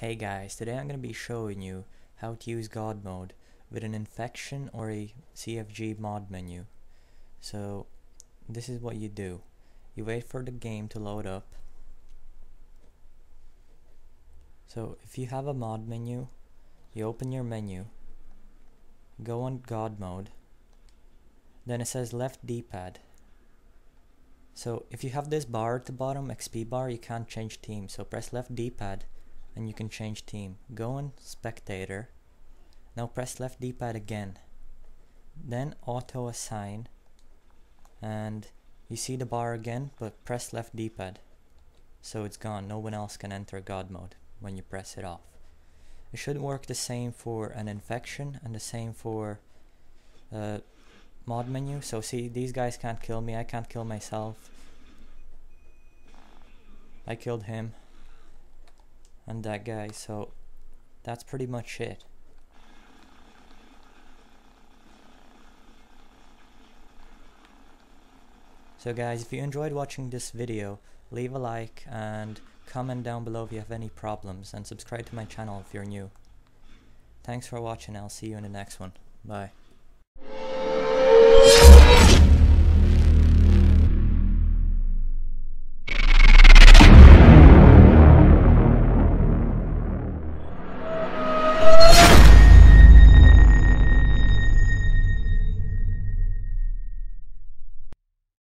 Hey guys, today I'm going to be showing you how to use God mode with an infection or a CFG mod menu. So this is what you do. You wait for the game to load up. So if you have a mod menu, you open your menu, go on God mode, then it says left D-pad. So if you have this bar at the bottom, XP bar, you can't change team. So press left D-pad and you can change team. Go on spectator. Now press left D-pad again. Then auto assign. And you see the bar again, but press left D-pad. So it's gone. No one else can enter God mode when you press it off. It should work the same for an infection and the same for uh, mod menu. So see, these guys can't kill me. I can't kill myself. I killed him and that guy so that's pretty much it. So guys if you enjoyed watching this video leave a like and comment down below if you have any problems and subscribe to my channel if you're new. Thanks for watching I'll see you in the next one. Bye